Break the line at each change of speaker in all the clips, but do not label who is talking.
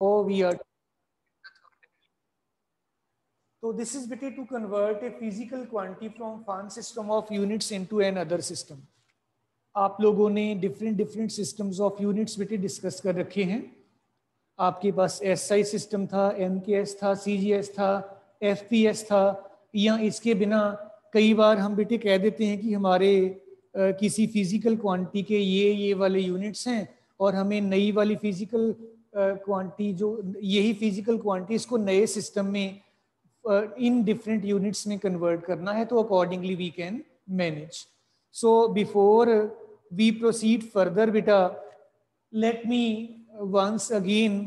we are so this is better to convert a physical quantity from one system of units into another system. आप लोगों ने different different systems of units बेटे discuss कर रखे हैं आपके पास आई सिस्टम था एस था एस था एस था या इसके बिना कई बार हम बेटे कह देते हैं कि हमारे आ, किसी फ़िज़िकल क्वांटिटी के ये ये वाले यूनिट्स हैं और हमें नई वाली फ़िज़िकल क्वांटिटी जो, यही फ़िज़िकल क्वांटिटी इसको नए सिस्टम में इन डिफरेंट यूनिट्स में कन्वर्ट करना है तो accordingly we can manage so before we proceed further बेटा let me once again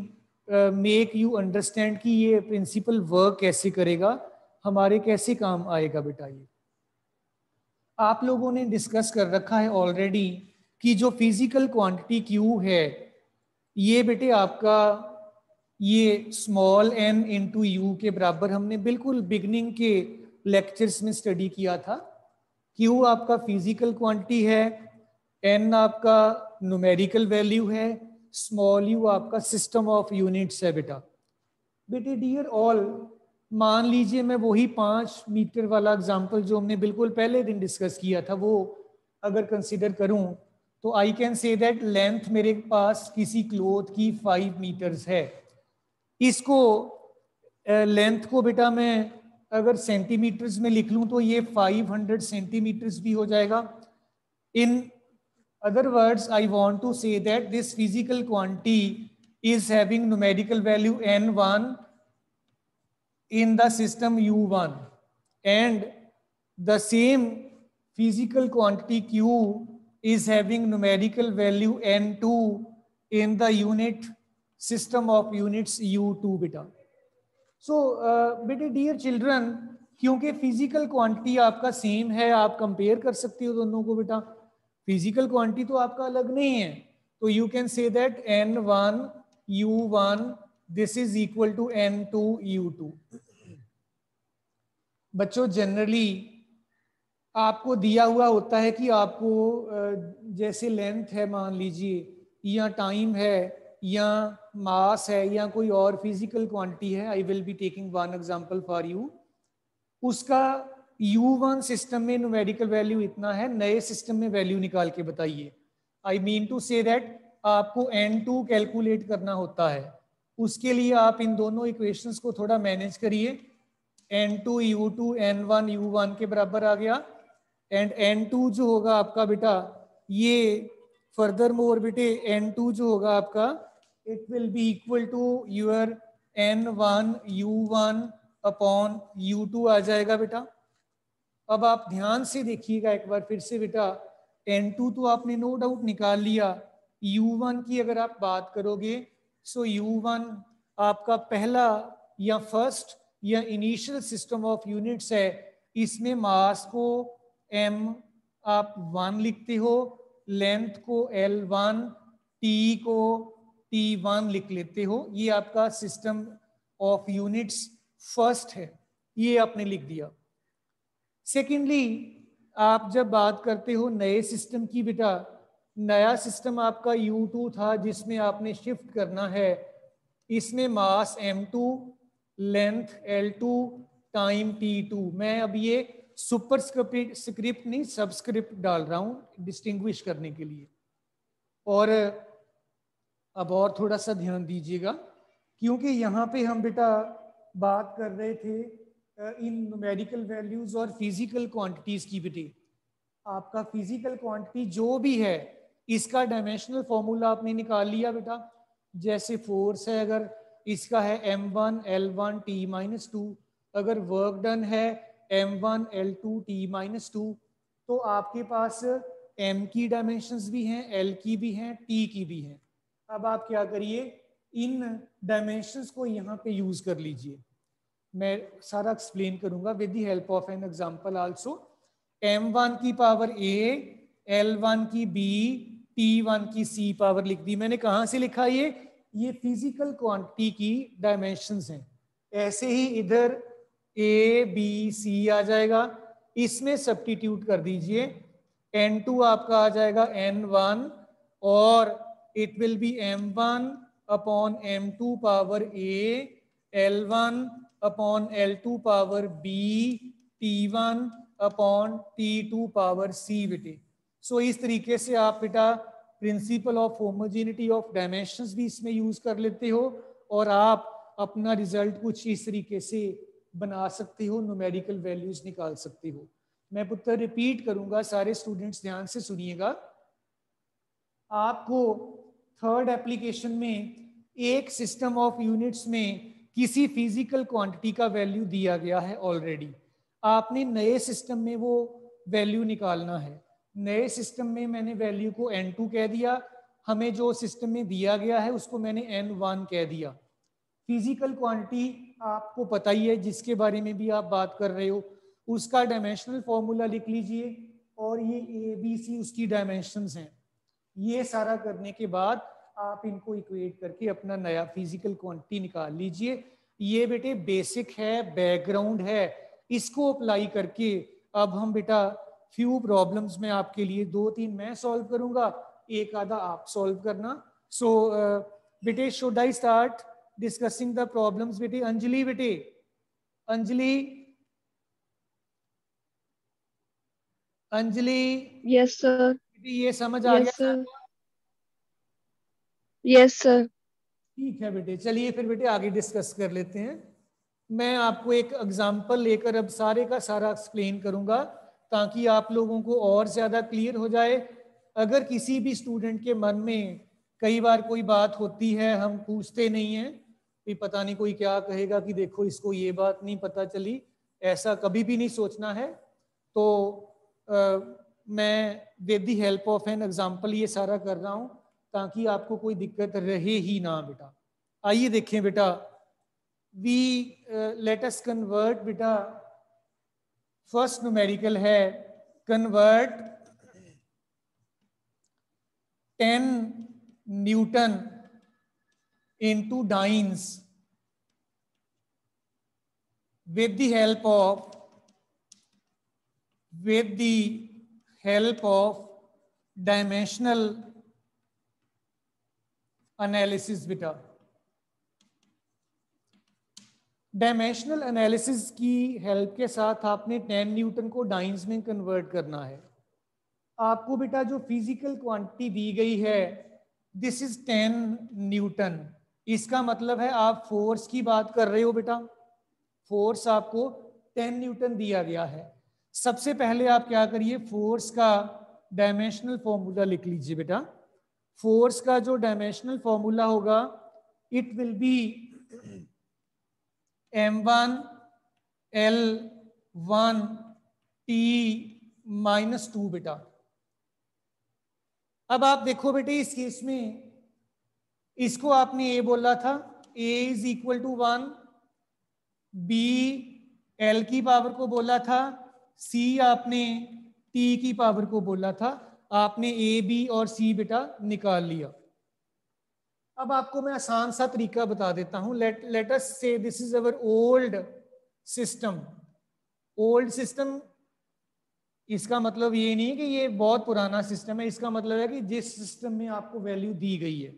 make you understand कि ये प्रिंसिपल वर्क कैसे करेगा, हमारे कैसे काम आएगा बेटा ये। आप लोगों ने डिस्कस कर रखा है ऑलरेडी कि जो फ़िज़िकल क्वांटिटी क्यू है ये बेटे आपका ये स्मॉल एन इंटू यू के बराबर हमने बिल्कुल बिगनिंग के लेक्चर्स में स्टडी किया था। क्यू आपका फ़िज़िकल क्वांटिटी है एन आपका न्यूमेरिकल वैल्यू है स्मॉल यू आपका सिस्टम ऑफ़ यूनिट्स है बेटा। बेटे डियर ऑल मान लीजिए मैं वही पाँच मीटर वाला एग्ज़ाम्पल जो हमने बिल्कुल पहले दिन डिस्कस किया था, वो अगर कंसिडर करूँ तो I can say that length मेरे पास किसी क्लोथ की फाइव मीटर्स है। इसको लेंथ को बेटा मैं अगर सेंटीमीटर्स में लिख लूँ तो ये 500 सेंटीमीटर्स भी हो जाएगा। In other words I want to say that this physical quantity is having numerical value N n1 in the system u1 and the same physical quantity q is having numerical value n2 in the unit system of units u2 beta. So uh, बेटे dear children क्योंकि physical quantity आपका same है आप compare कर सकते हो दोनों को बेटा। फ़िज़िकल क्वांटिटी तो आपका अलग नहीं है। तो you can say that N one U one this is equal to N two U two बच्चों जनरली आपको दिया हुआ होता है कि आपको जैसे लेंथ है मान लीजिए, या टाइम है, या मास है, या कोई और फ़िज़िकल क्वांटिटी है I will be taking one example for you उसका यू वन सिस्टम में न्यूमेरिकल वैल्यू इतना है, नए सिस्टम में वैल्यू निकाल के बताइए। I mean to say that आपको एन टू कैलकुलेट करना होता है। उसके लिए आप इन दोनों इक्वेशंस को थोड़ा मैनेज करिए। N2 U2 N1 U1 के बराबर आ गया। एंड एन टू जो होगा आपका बेटा, ये फर्दर मोर बेटे N2 जो होगा आपका it will be equal to your N1 U1 upon U2 आ जाएगा बेटा। अब आप ध्यान से देखिएगा एक बार फिर से बेटा N2 तो आपने नो डाउट निकाल लिया। यू वन की अगर आप बात करोगे सो यू वन आपका पहला या फ़र्स्ट या इनिशियल सिस्टम ऑफ़ यूनिट्स है, इसमें मास को m, आप वन लिखते हो लेंथ को एल वन टी को टी वन लिख लेते हो, ये आपका सिस्टम ऑफ़ यूनिट्स फ़र्स्ट है, ये आपने लिख दिया। सेकेंडली आप जब बात करते हो नए सिस्टम की बेटा, नया सिस्टम आपका U2 था, जिसमें आपने शिफ्ट करना है, इसमें मास M2 length L2 time T2 मैं अब ये सुपर स्क्रिप्ट नहीं सबस्क्रिप्ट डाल रहा हूँ डिस्टिंग्विश करने के लिए। और, अब और थोड़ा सा ध्यान दीजिएगा, क्योंकि यहाँ पे हम बेटा बात कर रहे थे इन न्यूमेरिकल वैल्यूज़ और फ़िज़िकल क्वांटिटीज की बेटे। आपका फ़िज़िकल क्वांटिटी जो भी है, इसका डायमेंशनल फॉर्मूला आपने निकाल लिया बेटा। जैसे फोर्स है, अगर इसका है M one L one T minus two अगर वर्क डन है M one L two T minus two तो आपके पास एम की डायमेंशंस भी हैं एल की भी हैं टी की भी हैं। अब आप क्या करिए? इन डायमेंशंस को यहाँ पे यूज़ कर लीजिए। मैं सारा एक्सप्लेन करूँगा with the help of an example also M one की पावर ए एल वन की बी टी वन की सी पावर लिख दी। मैंने कहा से लिखा ये? ये फ़िज़िकल क्वांटिटी की डायमेंशंस हैं। ऐसे ही इधर ए बी सी आ जाएगा। इसमें सब्टीट्यूट कर दीजिए। एन टू आपका आ जाएगा एन वन और it will be M one upon M two power A L one upon L two power B T one upon T two power C बेटे। So इस तरीके से आप बेटा principle of homogeneity of dimensions भी इसमें use कर लेते हो, और आप अपना रिज़ल्ट कुछ इस तरीके से बना सकते हो न्यूमेरिकल वैल्यूज़ निकाल सकते हो। मैं पुत्र रिपीट करूँगा, सारे स्टूडेंट्स ध्यान से सुनिएगा। आपको थर्ड एप्लीकेशन में एक सिस्टम ऑफ़ यूनिट्स में किसी फ़िज़िकल क्वांटिटी का वैल्यू दिया गया है ऑलरेडी आपने नए सिस्टम में वो वैल्यू निकालना है। नए सिस्टम में मैंने वैल्यू को एन टू कह दिया। हमें जो सिस्टम में दिया गया है, उसको मैंने एन वन कह दिया। फ़िज़िकल क्वांटिटी आपको पता ही है जिसके बारे में भी आप बात कर रहे हो उसका डायमेंशनल फॉर्मूला लिख लीजिए और ये ए बी सी उसकी डायमेंशन हैं। ये सारा करने के बाद आप इनको इक्वेट करके अपना नया फ़िज़िकल क्वांटिटी निकाल लीजिए। ये बेटे बेसिक है बैकग्राउंड है इसको अप्लाई करके अब हम बेटा फ्यू प्रॉब्लम्स में आपके लिए दो तीन मैं सॉल्व करूँगा एक आधा आप सॉल्व करना। सो so, बेटे should I start discussing the problems बेटे अंजलि बेटे अंजलि अंजलि
यस सर
ये समझ आ
yes,
गया
यस सर
ठीक है बेटे चलिए फिर बेटे आगे डिस्कस कर लेते हैं। मैं आपको एक एग्जांपल लेकर अब सारे का सारा एक्सप्लेन करूँगा ताकि आप लोगों को और ज़्यादा क्लियर हो जाए। अगर किसी भी स्टूडेंट के मन में कई बार कोई बात होती है हम पूछते नहीं है कि पता नहीं कोई क्या कहेगा कि देखो इसको ये बात नहीं पता चली ऐसा कभी भी नहीं सोचना है। तो आ, मैं with the help of an example ये सारा कर रहा हूँ ताकि आपको कोई दिक्कत रहे ही ना बेटा। आइए देखें बेटा वी लेटस कन्वर्ट बेटा फ़र्स्ट न्यूमेरिकल है convert 10 newton into dynes with the help of, with the help of बेटा डायमेंशनल एनालिसिस की हेल्प के साथ आपने 10 न्यूटन को डाइंस में कन्वर्ट करना है। आपको बेटा जो फ़िज़िकल क्वांटिटी दी गई है दिस इज़ टेन न्यूटन इसका मतलब है आप फोर्स की बात कर रहे हो बेटा। फोर्स आपको टेन न्यूटन दिया गया है। सबसे पहले आप क्या करिए फोर्स का डायमेंशनल फॉर्मूला लिख लीजिए बेटा। फोर्स का जो डायमेंशनल फॉर्मूला होगा it will be M one L one T minus two बेटा। अब आप देखो बेटे इस केस में, इसको आपने ए बोला था A is equal to one B L की पावर को बोला था सी आपने टी की पावर को बोला था, आपने ए बी और सी बेटा निकाल लिया। अब आपको मैं आसान सा तरीका बता देता हूँ। Let let us say this is our old system old system इसका मतलब ये नहीं कि ये बहुत पुराना सिस्टम है, इसका मतलब है कि जिस सिस्टम में आपको वैल्यू दी गई है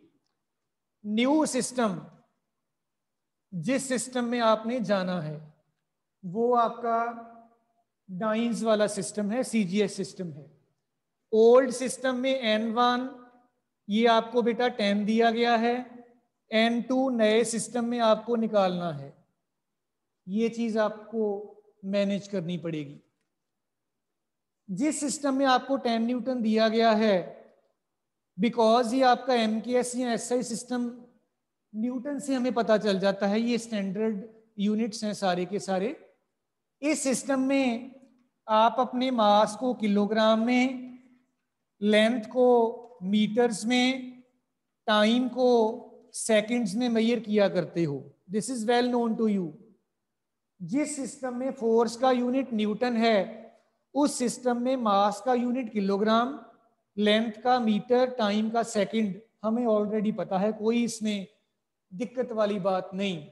न्यू सिस्टम जिस सिस्टम में आपने जाना है, वो आपका डाइंस वाला सिस्टम है सीजीएस सिस्टम है। ओल्ड सिस्टम में एन वन ये आपको बेटा टेन दिया गया है। एन टू नए सिस्टम में आपको निकालना है। ये चीज़ आपको मैनेज करनी पड़ेगी। जिस सिस्टम में आपको टेन न्यूटन दिया गया है बिकॉज़ ये आपका एम के एस या एस आई सिस्टम न्यूटन से हमें पता चल जाता है, ये स्टैंडर्ड यूनिट्स हैं सारे के सारे। इस सिस्टम में आप अपने मास को किलोग्राम में लेंथ को मीटर्स में टाइम को सेकंड्स में मैयर किया करते हो। This is well known to you जिस सिस्टम में फोर्स का यूनिट न्यूटन है उस सिस्टम में मास का यूनिट किलोग्राम, लेंथ का मीटर, टाइम का सेकंड, हमें ऑलरेडी पता है, कोई इसमें दिक्कत वाली बात नहीं।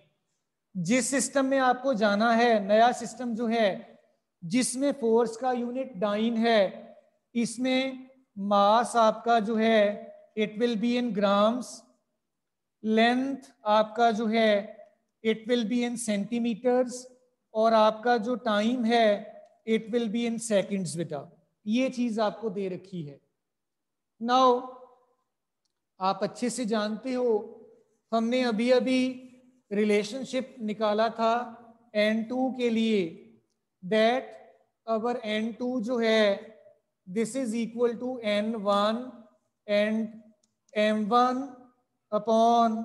जिस सिस्टम में आपको जाना है, नया सिस्टम जो है, जिसमें फोर्स का यूनिट डाइन है, इसमें मास आपका जो है it will be in grams length आपका जो है it will be in centimetres और आपका जो टाइम है it will be in seconds बेटा। ये चीज़ आपको दे रखी है। नाउ आप अच्छे से जानते हो, हमने अभी अभी रिलेशनशिप निकाला था एन टू के लिए दैट अवर एन टू जो है this is equal to N one and M one upon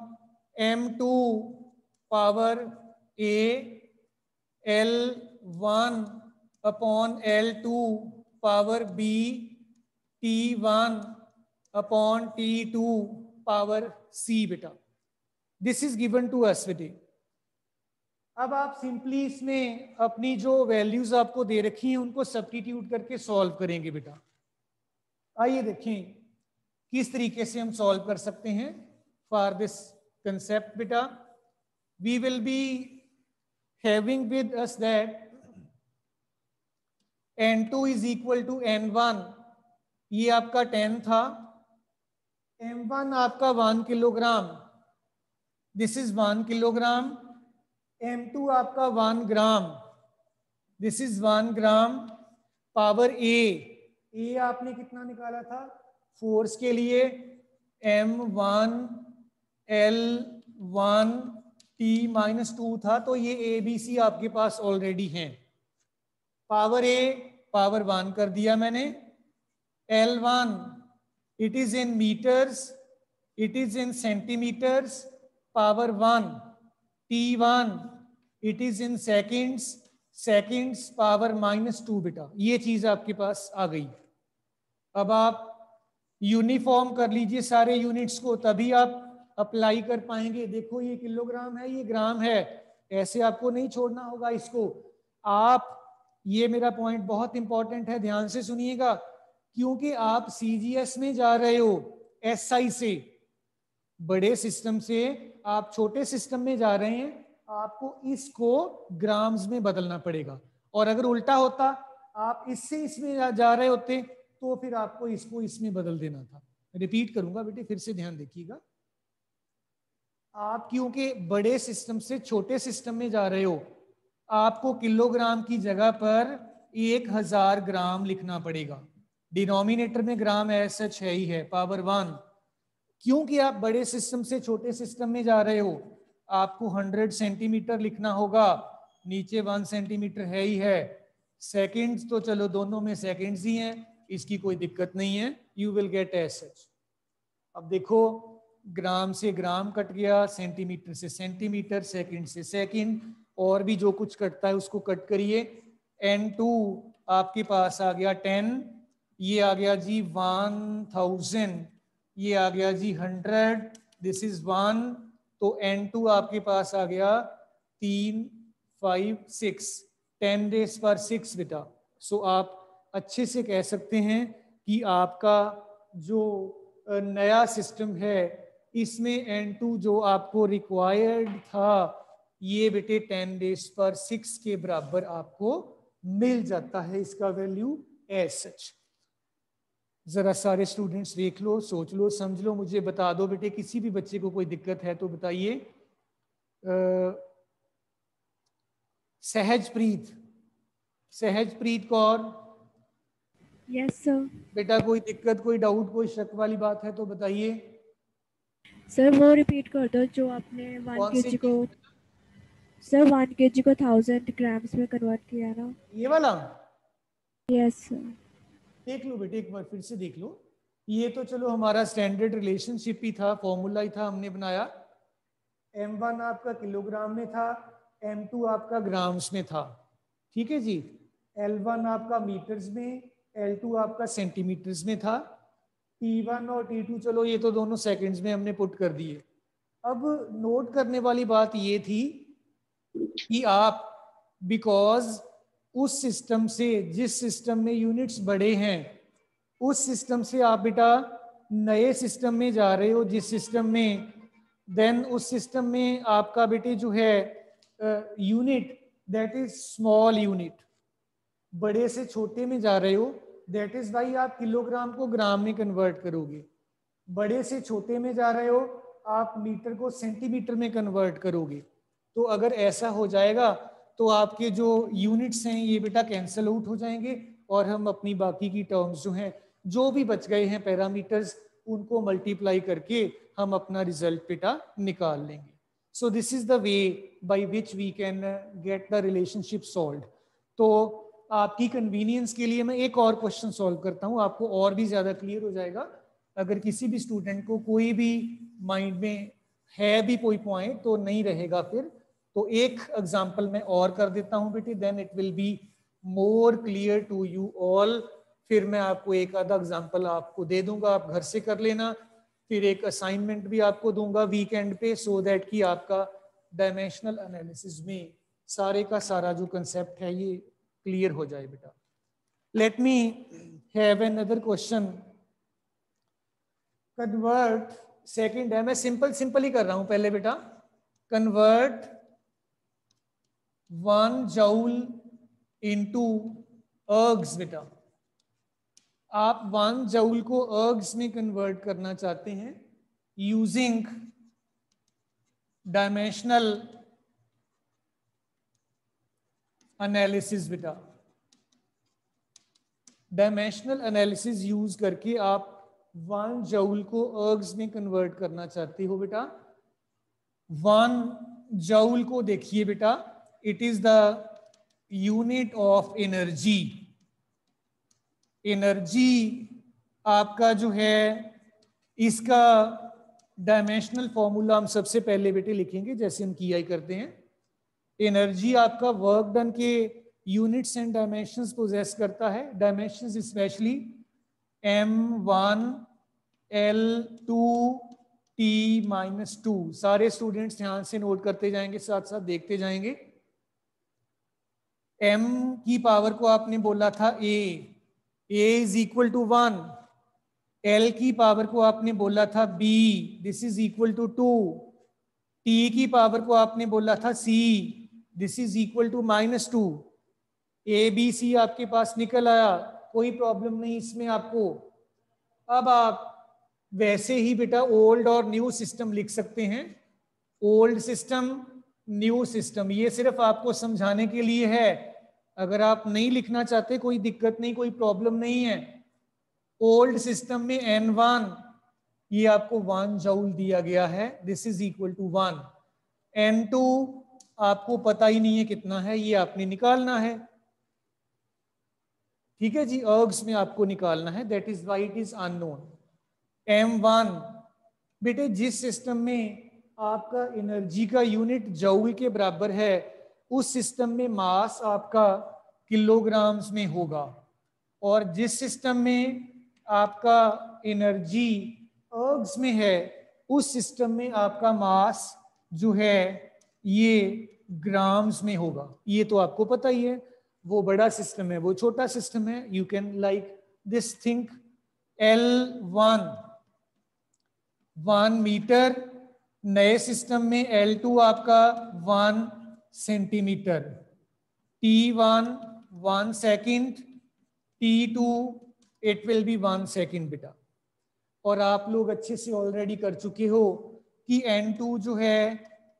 M two power A L one upon L two power B T one upon T two power C बेटा। This is given to us बेटे अब आप simply इसमें अपनी जो values आपको दे रखी हैं, उनको सब्टीट्यूट करके सॉल्व करेंगे बेटा। आइए देखें, किस तरीके से हम सॉल्व कर सकते हैं फॉर दिस कंसेप्ट बेटा। We will be having with us that n2 is equal to N one ये आपका टेन था। एम वन आपका one kilogram. This is one kilogram. M two आपका one gram. This is one gram. Power A A आपने कितना निकाला था? Force के लिए। M one L one T minus two था। तो ये ए बी सी आपके पास ऑलरेडी हैं। पावर ए पावर वन कर दिया मैंने। L one it is in metres it is in centimetres power one T one it is in seconds seconds power minus two बेटा। ये चीज़ आपके पास आ गई। अब आप यूनिफॉर्म कर लीजिए सारे यूनिट्स को, तभी आप अप्लाई कर पाएँगे। देखो ये किलोग्राम है, ये ग्राम है। ऐसे आपको नहीं छोड़ना होगा इसको। आप ये मेरा पॉइंट बहुत इंपॉर्टेंट है, ध्यान से सुनिएगा, क्योंकि आप सीजीएस में जा रहे हो एसआई से, बड़े सिस्टम से, आप छोटे सिस्टम में जा रहे हैं, आपको इसको ग्राम्स में बदलना पड़ेगा। और अगर उल्टा होता, आप इससे इसमें जा रहे होते तो फिर आपको इसको इसमें बदल देना था। रिपीट करूँगा बेटे, फिर से ध्यान देखिएगा। आप क्योंकि बड़े सिस्टम से छोटे सिस्टम में जा रहे हो आपको किलोग्राम की जगह पर एक हज़ार ग्राम लिखना पड़ेगा। डिनोमिनेटर में ग्राम ऐसा है ही है, पावर वन। क्योंकि आप बड़े सिस्टम से छोटे सिस्टम में जा रहे हो, आपको हंड्रेड सेंटीमीटर लिखना होगा, नीचे वन सेंटीमीटर है ही है। सेकेंड्स तो चलो दोनों में सेकेंड्स ही हैं, इसकी कोई दिक्कत नहीं है you will get as such अब देखो, ग्राम से ग्राम कट गया, सेंटीमीटर से सेंटीमीटर, सेकंड से सेकंड और भी जो कुछ कटता है उसको कट करिए। एन टू आपके पास आ गया टेन ये आ गया जी वन थाउज़ेंड ये आ गया जी हंड्रेड दिस इज़ वन तो एन टू आपके पास आ गया तीन फाइव सिक्स टेन डेज़ पर सिक्स बेटा। सो आप अच्छे से कह सकते हैं कि आपका जो नया सिस्टम है, इसमें एन टू जो आपको रिक्वायर्ड था ये बेटे टेन डेज़ पर सिक्स के बराबर आपको मिल जाता है इसका वैल्यू एज सच जरा सारे स्टूडेंट्स देख लो सोच लो समझ लो मुझे बता दो बेटे किसी भी बच्चे को कोई दिक्कत है तो बताइए। सहज प्रीत सहज प्रीत कौर।
यस सर
बेटा कोई दिक्कत कोई डाउट कोई शक वाली बात है तो बताइए।
सर वो रिपीट कर दो जो आपने वन को सर वन के जी को थाउज़ेंड ग्राम्स में कन्वर्ट किया ना।
ये वाला?
यस
देख लो बेटे एक बार फिर से देख लो। ये तो चलो हमारा स्टैंडर्ड रिलेशनशिप ही था फॉर्मूला ही था हमने बनाया। एम वन आपका किलोग्राम में था एम टू आपका ग्राम्स में था। ठीक है जी? एल वन आपका मीटर्स में एल टू आपका सेंटीमीटर्स में था। टी वन और टी टू चलो ये तो दोनों सेकंड्स में हमने पुट कर दिए। अब नोट करने वाली बात ये थी कि आप बिकॉज़ उस सिस्टम से, जिस सिस्टम में यूनिट्स बड़े हैं, उस सिस्टम से आप बेटा नए सिस्टम में जा रहे हो, जिस सिस्टम में देन उस सिस्टम में आपका बेटे जो है unit that is small unit बड़े से छोटे में जा रहे हो दैट इज़ वाई आप किलोग्राम को ग्राम में कन्वर्ट करोगे. बड़े से छोटे में जा रहे हो, आप मीटर को सेंटीमीटर में कन्वर्ट करोगे. तो अगर ऐसा हो जाएगा तो आपके जो यूनिट्स हैं, ये बेटा कैंसिल आउट हो जाएँगे और हम अपनी बाकी की टर्म्स जो हैं, जो भी बच गए हैं पैरामीटर्स उनको मल्टीप्लाई करके हम अपना रिज़ल्ट बेटा निकाल लेंगे। So this is the way by which we can get the relationship solve तो आपकी कन्वीनियंस के लिए मैं एक और क्वेश्चन सॉल्व करता हूँ, आपको और भी ज़्यादा क्लियर हो जाएगा। अगर किसी भी स्टूडेंट को कोई भी माइंड में है भी कोई पॉइंट तो नहीं रहेगा फिर तो एक एग्ज़ाम्पल मैं और कर देता हूँ बेटी then it will be more clear to you all फिर मैं आपको एक आधा एग्ज़ाम्पल आपको दे दूँगा, आप घर से कर लेना। फिर एक असाइनमेंट भी आपको दूँगा वीकेंड पे सो so दैट कि आपका डायमेंशनल एनालिसिस में सारे का सारा जो कंसेप्ट है, ये क्लियर हो जाए बेटा। Let me have another question convert second है, मैं सिंपल सिंपल ही कर रहा हूँ पहले बेटा। Convert one joule into ergs बेटा आप वन जाउल को अर्ग्स में कन्वर्ट करना चाहते हैं यूजिंग डायमेंशनल एनालिसिस बेटा डायमेंशनल एनालिसिस यूज़ करके आप वन जाउल को अर्ग्स में कन्वर्ट करना चाहते हो बेटा। वन जाउल को देखिए बेटा। It is the unit of energy energy आपका जो है, इसका डायमेंशनल फॉर्मूला हम सबसे पहले बेटे लिखेंगे, जैसे हम की आई करते हैं। एनर्जी आपका वर्क डन के यूनिट्स एंड डायमेंशंस पोजेस करता है। Dimensions specially M one L two T minus two सारे स्टूडेंट्स ध्यान से नोट करते जाएँगे साथ साथ देखते जाएँगे। एम की पावर को आपने बोला था a a is equal to one L की पावर को आपने बोला था b this is equal to two T की पावर को आपने बोला था c this is equal to minus two a b c आपके पास निकल आया। कोई प्रॉब्लम नहीं इसमें आपको। अब आप वैसे ही बेटा ओल्ड और न्यू सिस्टम लिख सकते हैं। ओल्ड सिस्टम न्यू सिस्टम ये सिर्फ़ आपको समझाने के लिए है। अगर आप नहीं लिखना चाहते, कोई दिक्कत नहीं, कोई प्रॉब्लम नहीं है। ओल्ड सिस्टम में एन वन ये आपको वन जाउल दिया गया है। This is equal to one n two आपको पता ही नहीं है कितना है, ये आपने निकालना है। ठीक है जी अर्ग्स में आपको निकालना है। That is why it is unknown M one बेटे, जिस सिस्टम में आपका एनर्जी का यूनिट जऊल के बराबर है, उस सिस्टम में मास आपका किलोग्राम्स में होगा। और जिस सिस्टम में आपका एनर्जी अर्ग्स में है, उस सिस्टम में आपका मास जो है, ये ग्राम्स में होगा। ये तो आपको पता ही है, वो बड़ा सिस्टम है, वो छोटा सिस्टम है। You can like this think L one one metre नए सिस्टम में एल टू आपका one centimetre T one one second T two it will be one second बेटा। और आप लोग अच्छे से ऑलरेडी कर चुके हो कि एन टू जो है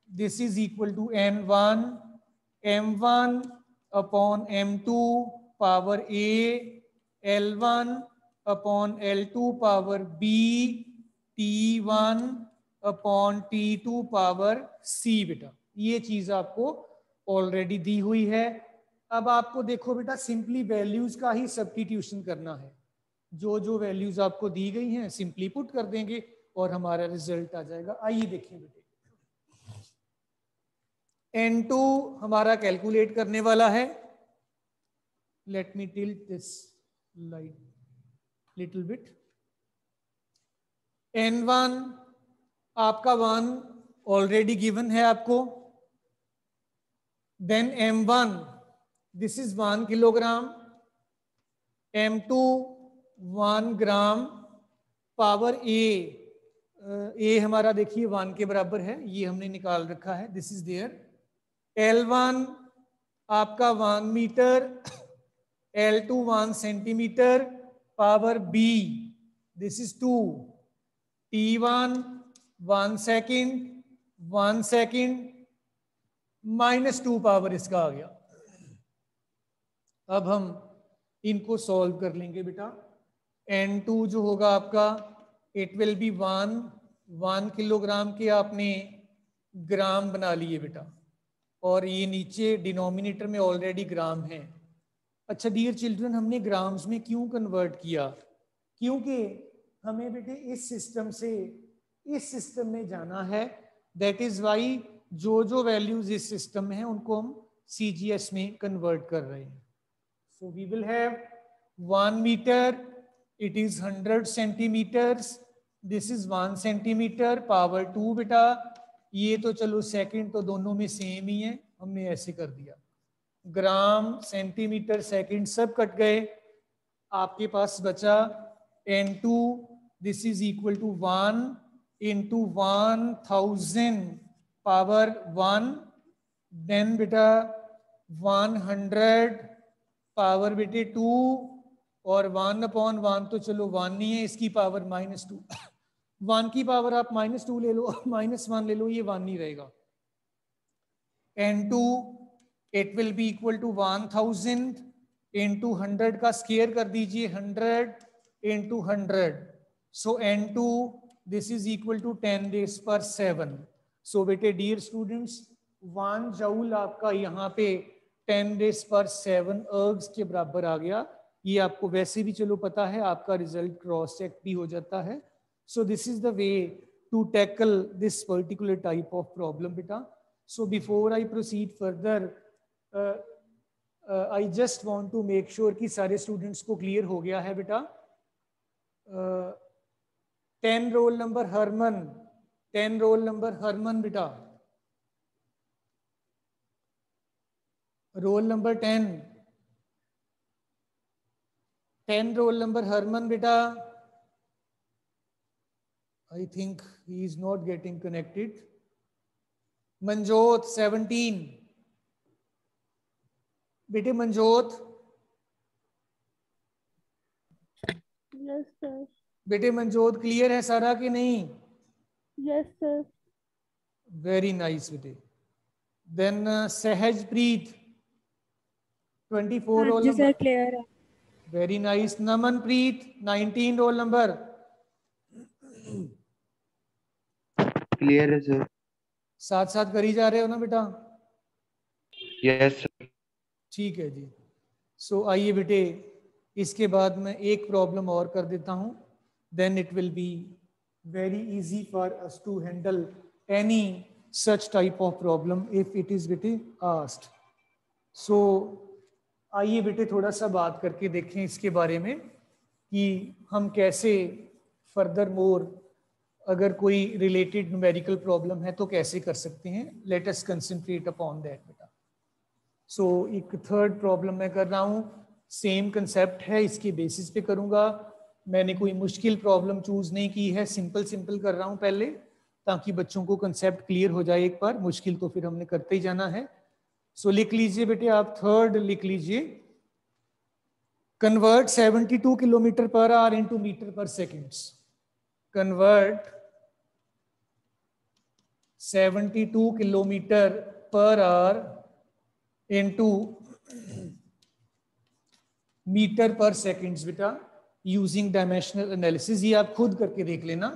this is equal to n one M one upon M two power a L one upon L two power b T one upon T two power c बेटा। ये चीज़ आपको ऑलरेडी दी हुई है। अब आपको देखो बेटा सिंपली वैल्यूज़ का ही सब्सटीट्यूशन करना है। जो जो वैल्यूज़ आपको दी गई हैं सिंपली पुट कर देंगे और हमारा रिज़ल्ट आ जाएगा। आइए देखिए बेटे। एन टू हमारा कैलकुलेट करने वाला है। Let me till this light little bit n one आपका वन ऑलरेडी गिवन है आपको। Then M one this is one kilogram M two one gram power a a हमारा देखिए वन के बराबर है, ये हमने निकाल रखा है this is there L one आपका one metre L two one centimetre power b this is to T one one second one second minus two power इसका आ गया। अब हम इनको सॉल्व कर लेंगे बेटा। एन टू जो होगा आपका it will be one one kilogram के आपने ग्राम बना लिए बेटा। और ये नीचे डिनोमिनेटर में ऑलरेडी ग्राम है। अच्छा डियर चिल्ड्रन हमने ग्राम्स में क्यों कन्वर्ट किया? क्योंकि हमें बेटे इस सिस्टम से इस सिस्टम में जाना है। दैट इज़ वाई जो जो वैल्यूज़ इस सिस्टम में है, उनको हम सीजीएस में कन्वर्ट कर रहे हैं। So we will have one metre it is hundred centimetres this is one centimetre power two बेटा। ये तो चलो सेकंड तो दोनों में सेम ही है, हमने ऐसे कर दिया। ग्राम सेंटीमीटर सेकंड सब कट गए। आपके पास बचा n two this is equal to one into one thousand power one then बेटा वन हंड्रेड पावर बेटे टू और वन अपॉन वन तो चलो वन नहीं है, इसकी पावर माइनस टू वन की पावर आप माइनस टू ले लो माइनस वन ले लो, ये वन नहीं रहेगा. N two it will be equal to one thousand into hundred का स्केयर कर दीजिए hundred into hundred so n two this is equal to ten raise पर सेवन सो बेटे डियर स्टूडेंट्स वन जाउल आपका यहाँ पे टेन डेज़ पर seven ergs के बराबर आ गया। ये आपको वैसे भी चलो पता है, आपका रिज़ल्ट क्रॉस चेक भी हो जाता है। So this is the way to tackle this particular type of problem बेटा। So before I proceed further I just want to make sure कि सारे स्टूडेंट्स को क्लियर हो गया है, बेटा। Ten roll number Harman, ten roll number Harman बेटा। Roll number ten. Ten roll number Harman बेटा। I think he is not getting connected Manjot seventeen बेटे मंजोत।
यस सर
बेटे मंजोत क्लियर है सारा कि नहीं?
यस सर
वेरी नाइस बेटे. Then Sahajpreet. Twenty four roll
sir clear है.
Very nice Namanpreet nineteen roll number
clear है सर
साथ साथ करी जा रहे हो ना बेटा?
यस सर
ठीक है जी. सो so, आइए बेटे. इसके बाद मैं एक प्रॉब्लम और कर देता हूँ. Then it will be very easy for us to handle any such type of problem if it is बेटे आस्ट सो आइए बेटे थोड़ा सा बात करके देखें इसके बारे में कि हम कैसे फर्दर मोर अगर कोई रिलेटेड न्यूमेरिकल प्रॉब्लम है तो कैसे कर सकते हैं? Let us concentrate upon that बेटा। सो एक थर्ड प्रॉब्लम मैं कर रहा हूँ। सेम कंसेप्ट है, इसके बेसिस पे करूँगा। मैंने कोई मुश्किल प्रॉब्लम चूज़ नहीं की है सिंपल सिंपल कर रहा हूँ पहले, ताकि बच्चों को कंसेप्ट क्लियर हो जाए एक बार। मुश्किल तो फिर हमने करते ही जाना है। सो लिख लीजिए बेटे आप थर्ड लिख लीजिए। Convert 72 kilometre per hour into metre per seconds convert 72 kilometre per hour into metre per seconds बेटा। यूजिंग डायमेंशनल एनालिसिस ये आप खुद करके देख लेना।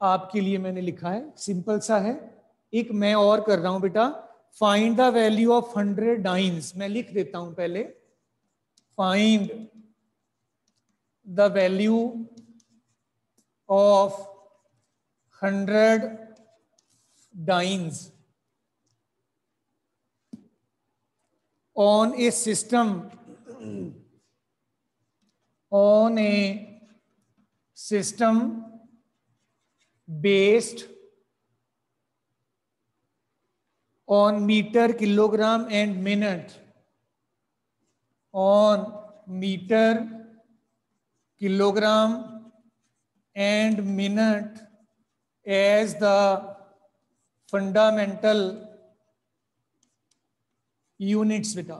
आपके लिए मैंने लिखा है। सिंपल सा है। एक मैं और कर रहा हूँ बेटा। Find the value of hundred dynes मैं लिख देता हूँ पहले। Find the value of hundred dynes on a system. On a system based on meter kilogram and minute on meter kilogram and minute as the fundamental units बेटा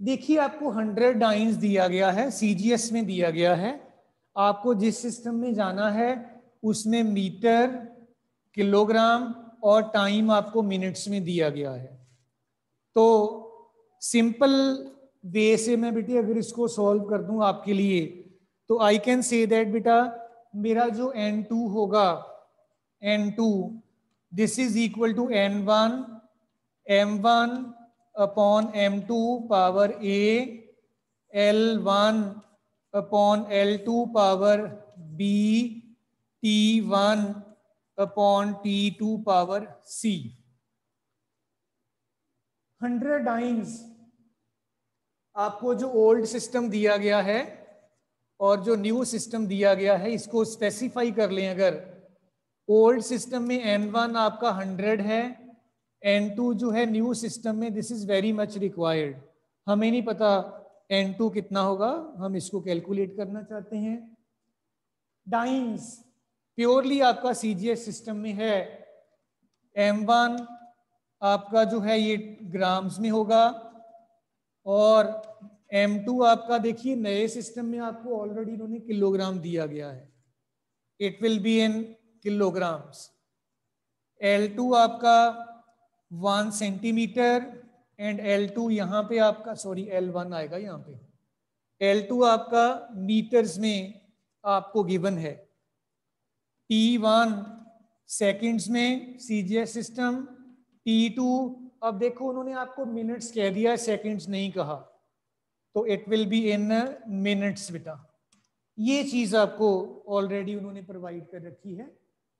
देखिए, आपको hundred dice दिया गया है सीजीएस में दिया गया है। आपको जिस सिस्टम में जाना है, उसमें मीटर किलोग्राम और टाइम आपको मिनट्स में दिया गया है। तो सिंपल वे से मैं बेटी अगर इसको सॉल्व कर दूँ आपके लिए तो आई कैन से दैट बेटा, मेरा जो एन टू होगा n two this is equal to n one M one upon M two power a L one upon L two power b T one upon T two power c hundred dynes आपको जो old system दिया गया है और जो new system दिया गया है, इसको स्पेसिफाई कर लें अगर। ओल्ड सिस्टम में एन वन आपका हंड्रेड है एन टू जो है न्यू सिस्टम में this is very much required हमें नहीं पता एन टू कितना होगा, हम इसको कैलकुलेट करना चाहते हैं। डाइंस प्योरली आपका सीजीएस सिस्टम में है। एम वन आपका जो है ये ग्राम्स में होगा। और एम टू आपका देखिए नए सिस्टम में आपको ऑलरेडी इन्होंने किलोग्राम दिया गया है। It will be in kilograms L two आपका one centimetre and L two यहाँ पे आपका सॉरी एल वन आएगा यहाँ पे। एल टू आपका मीटर्स में आपको गिवन है। टी वन सेकेंड्स में सीजीएस सिस्टम टी टू अब देखो उन्होंने आपको मिनट्स कह दिया है सेकंड्स नहीं कहा। तो it will be in minutes बेटा। ये चीज़ आपको ऑलरेडी उन्होंने प्रोवाइड कर रखी है।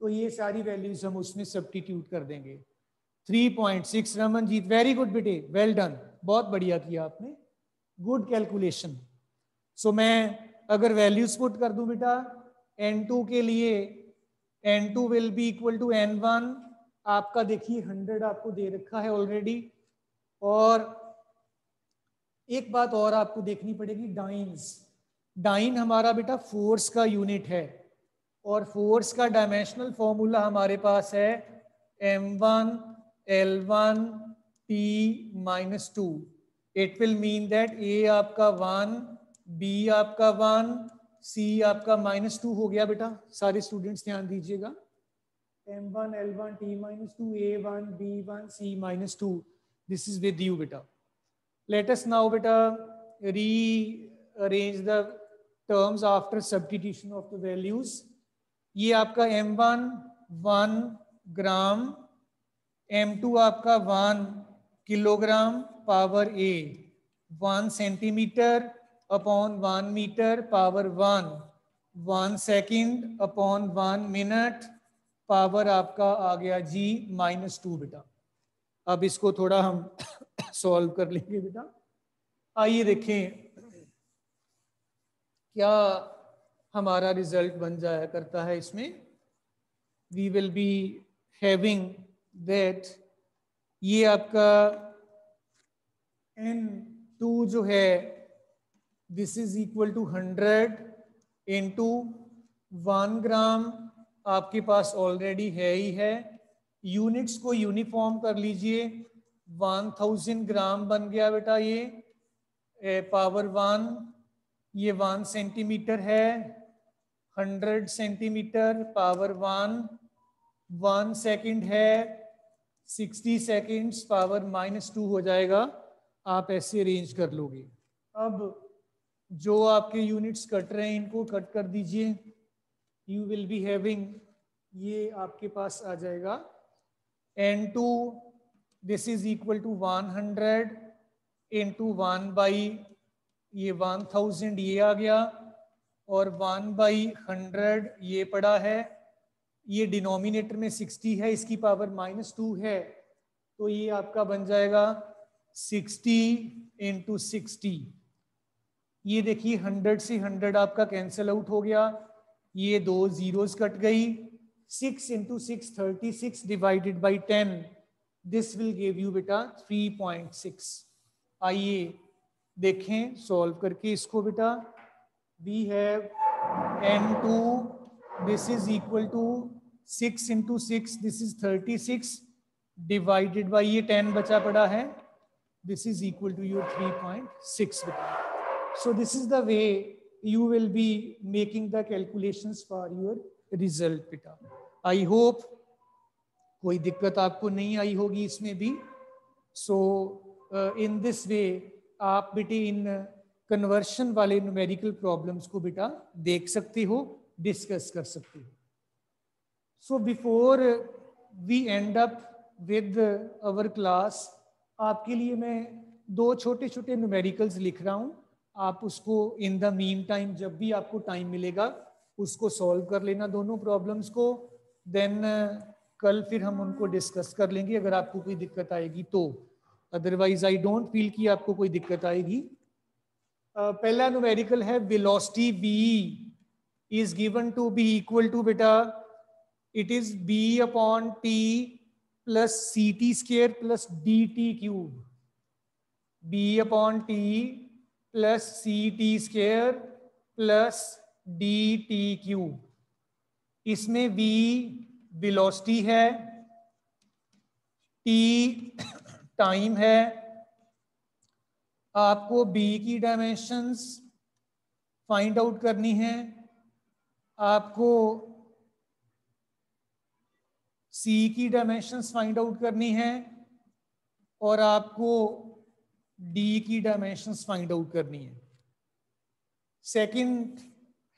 तो ये सारी वैल्यूज़ हम उसमें सब्सटीट्यूट कर देंगे। 3.6 रमनजीत वेरी गुड बेटे वेल डन बहुत बढ़िया किया आपने गुड कैलकुलेशन सो मैं अगर वैल्यूज़ पुट कर दूँ बेटा n2 के लिए n2 will be equal to n1 आपका देखिए 100 आपको दे रखा है ऑलरेडी और एक बात और आपको देखनी पड़ेगी डाइन्स डाइन हमारा बेटा फोर्स का यूनिट है, और फोर्स का डायमेंशनल फॉर्मूला हमारे पास है M one L one T minus two it will mean that a आपका वन बी आपका वन सी आपका माइनस टू हो गया बेटा। सारे स्टूडेंट्स ध्यान दीजिएगा। M one L one T minus two a one b one c minus two this is with you बेटा। Let us now beta rearrange the terms after substitution of the values ये आपका m1 one gram m2 आपका one kilogram power a one centimetre upon one metre power one one second upon one minute power आपका आ गया जी minus two बेटा। अब इसको थोड़ा हम सॉल्व कर लेंगे बेटा। आइए देखें क्या हमारा रिज़ल्ट बन जाया करता है इसमें। We will be having that ये आपका एन टू जो है this is equal to hundred into one gram आपके पास ऑलरेडी है ही है। यूनिट्स को यूनिफॉर्म कर लीजिए। वन थाउज़ेंड ग्राम बन गया बेटा ये। पावर वन ये वन सेंटीमीटर है। Hundred centimetre power one one second है। Sixty seconds power minus two हो जाएगा। आप ऐसे अरेंज कर लोगे। अब जो आपके यूनिट्स कट रहे हैं, इनको कट कर दीजिए। यू विल बी हैविंग ये आपके पास आ जाएगा। N two this is equal to one hundred into one by ये वन थाउज़ेंड ये आ गया। और वन बाई हंड्रेड ये पड़ा है। ये डिनोमिनेटर में सिक्सटी है, इसकी पावर माइनस टू है तो ये आपका बन जाएगा सिक्सटी इंटू सिक्सटी। ये देखिए, हंड्रेड से हंड्रेड आपका कैंसिल आउट हो गया। ये दो जीरोस कट गई। Six into six, thirty six divided by ten this will give you बेटा थ्री पॉइंट सिक्स आइए देखें सॉल्व करके इसको बेटा। We have n two this is equal to six into six this is thirty six divided by ये ten बचा पड़ा है। This is equal to your three point six so this is the way you will be making the calculations for your result बेटा। I hope कोई दिक्कत आपको नहीं आई होगी इसमें भी। सो इन दिस वे आप बेटे इन कन्वर्शन वाले न्यूमेरिकल प्रॉब्लम्स को बेटा देख सकते हो डिस्कस कर सकते हो। So before we end up with our class आपके लिए मैं दो छोटे छोटे न्यूमेरिकल्स लिख रहा हूँ। आप उसको इन द मीन टाइम जब भी आपको टाइम मिलेगा उसको सॉल्व कर लेना दोनों प्रॉब्लम्स को। देन कल फिर हम उनको डिस्कस कर लेंगे अगर आपको कोई दिक्कत आएगी तो। अदरवाइज़ आई डोंट फील कि आपको कोई दिक्कत आएगी। uh, पहला न्यूमेरिकल है velocity v is given to be equal to बेटा it is b upon t t square plus d t cube b upon t t square plus d t cube इसमें v velocity है, t time है। आपको b की dimensions find out करनी है। आपको c की डायमेंशंस फाइंड आउट करनी है और आपको डी की डायमेंशंस फाइंड आउट करनी है। सेकंड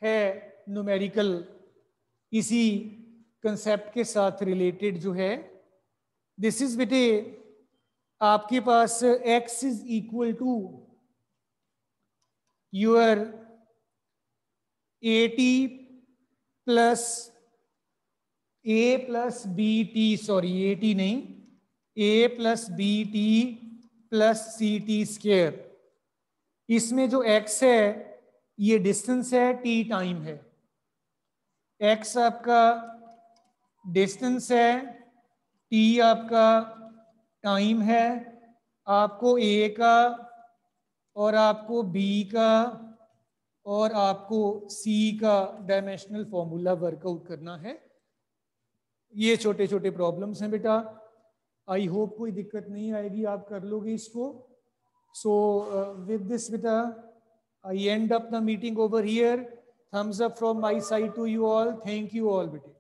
है न्यूमेरिकल इसी कंसेप्ट के साथ रिलेटेड जो है दिस इज़ बेटे आपके पास x is equal to your a t plus a plus b t sorry a t नहीं a plus b t plus c t square इसमें जो x है, ये डिस्टेंस है, t टाइम है. X आपका डिस्टेंस है, t आपका टाइम है, आपको ए का और आपको बी का और आपको सी का डायमेंशनल फॉर्मूला वर्कआउट करना है। ये छोटे छोटे प्रॉब्लम्स हैं बेटा। आई होप कोई दिक्कत नहीं आएगी, आप कर लोगे इसको। सो विद दिस बेटा I end up the meeting over here thumbs up from my side to you all thank you all बेटे।